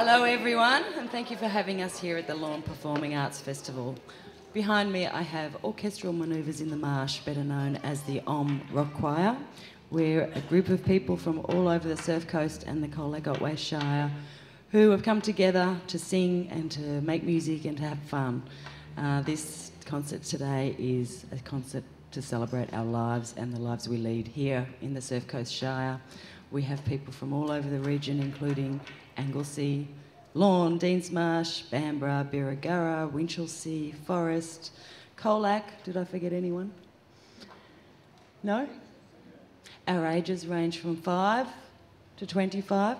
Hello, everyone, and thank you for having us here at the Lorne Performing Arts Festival. Behind me, I have Orchestral Manoeuvres in the Marsh, better known as the OMM Rock Choir. We're a group of people from all over the Surf Coast and the Colac Otway Shire who have come together to sing and to make music and to have fun. Uh, this concert today is a concert to celebrate our lives and the lives we lead here in the Surf Coast Shire. We have people from all over the region, including Anglesea, Lorne, Deans Marsh, Bambra, Birregurra, Winchelsea, Forrest, Colac. Did I forget anyone? No? Our ages range from 5 to 25.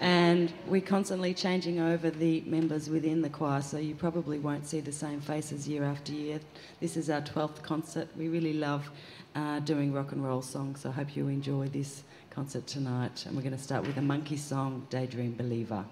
And we're constantly changing over the members within the choir, so you probably won't see the same faces year after year. This is our 12th concert. We really love uh, doing rock and roll songs, so I hope you enjoy this concert tonight. And we're going to start with a Monkees song, Daydream Believer.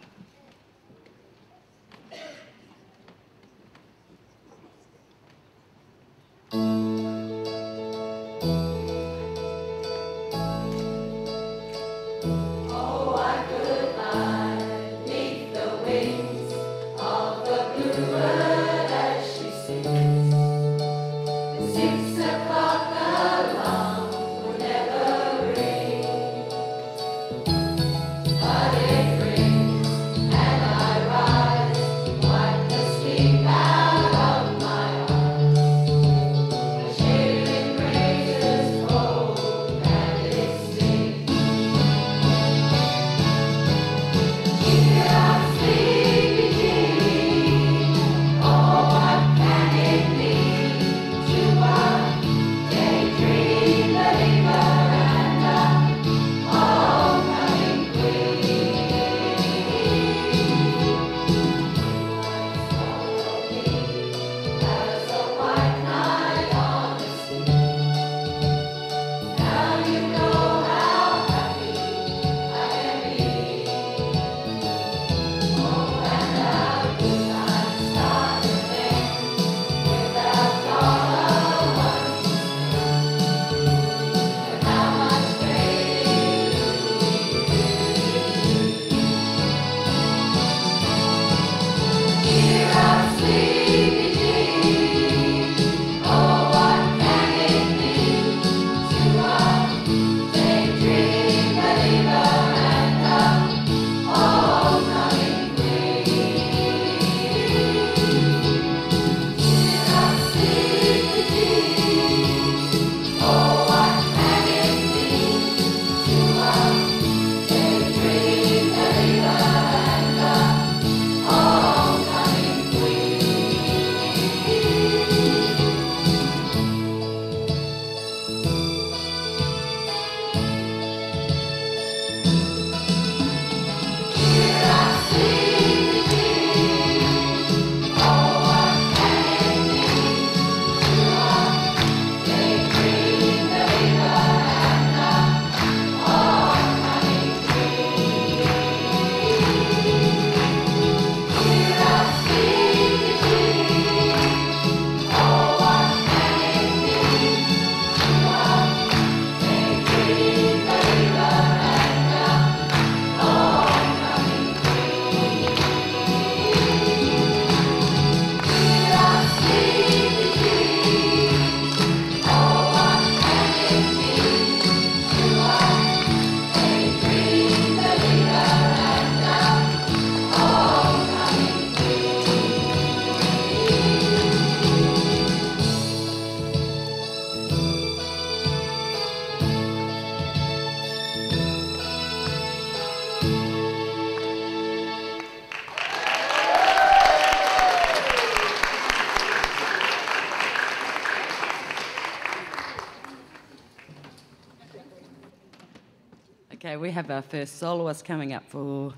Have our first soloist coming up for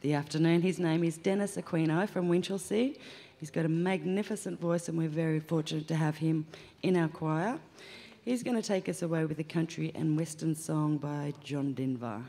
the afternoon. His name is Dennis Aquino from Winchelsea. He's got a magnificent voice, and we're very fortunate to have him in our choir. He's going to take us away with a country and western song by John Denver.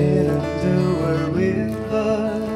didn't do her with us.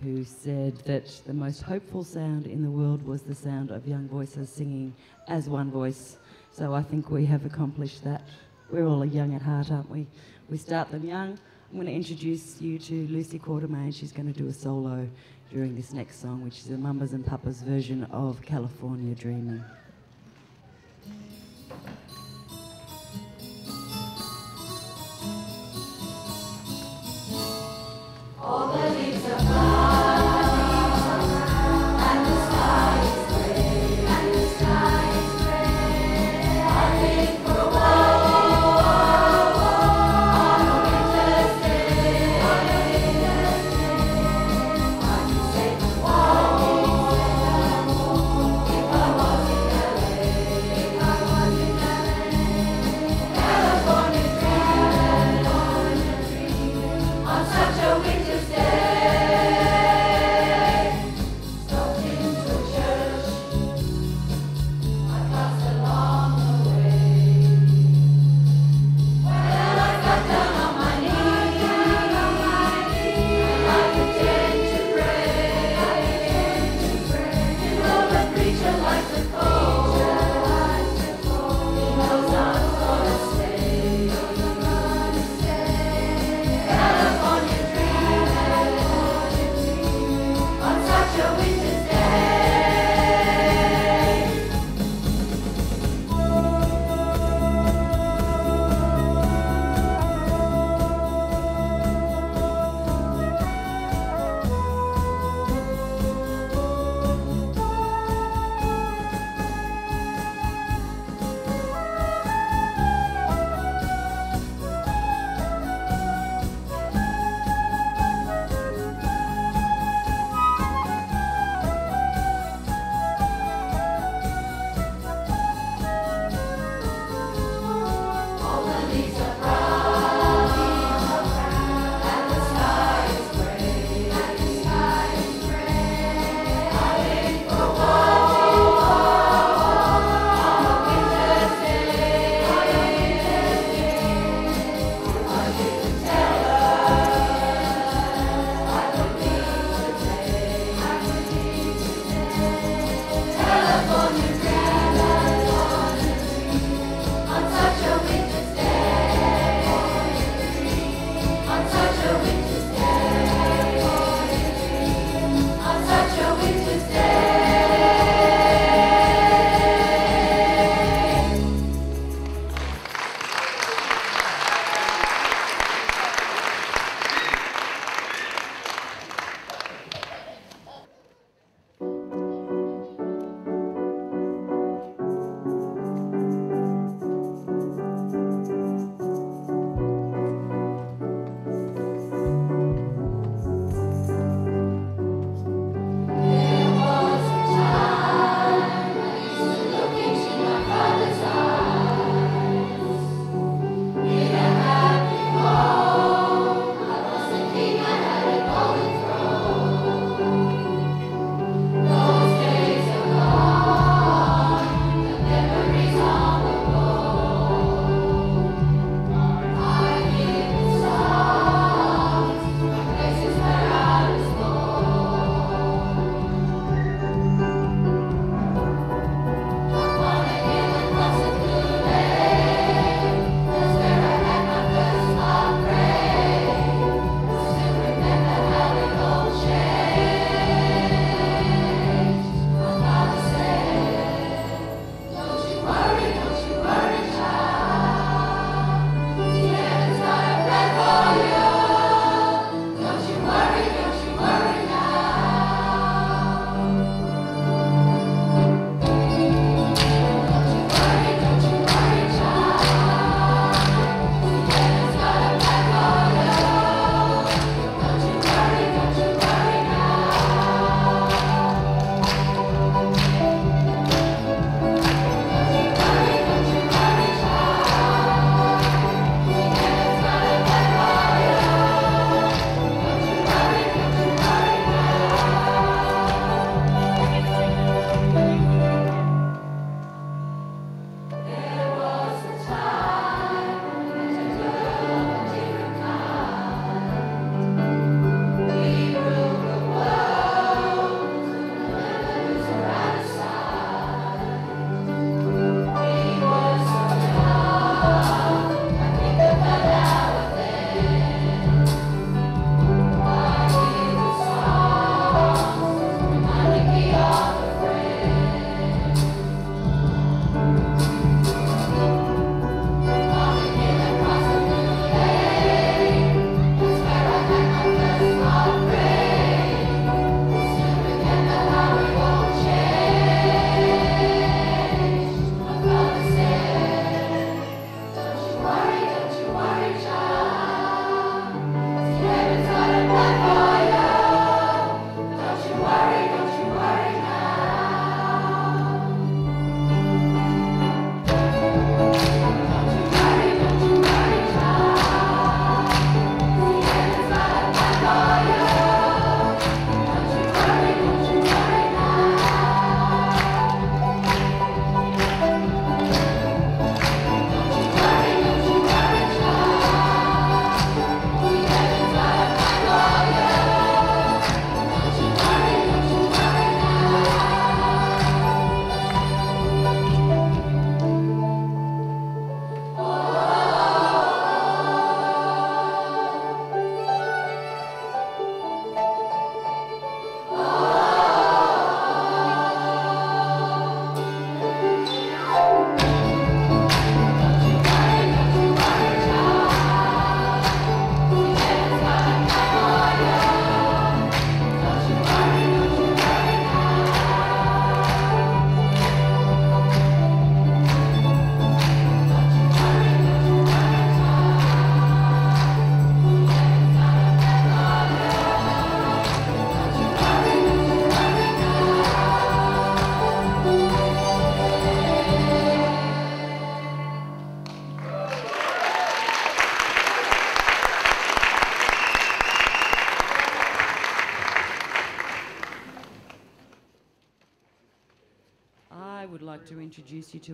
Who said that the most hopeful sound in the world was the sound of young voices singing as one voice. So I think we have accomplished that. We're all young at heart, aren't we? We start them young. I'm going to introduce you to Lucy Quarterman. She's going to do a solo during this next song, which is a Mamas and Papas version of California Dreaming.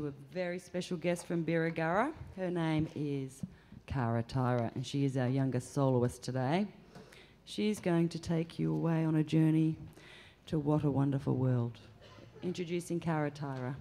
A very special guest from Birregurra. Her name is Cara Tyrer, and she is our youngest soloist today. She's going to take you away on a journey to what a wonderful world. Introducing Cara Tyrer.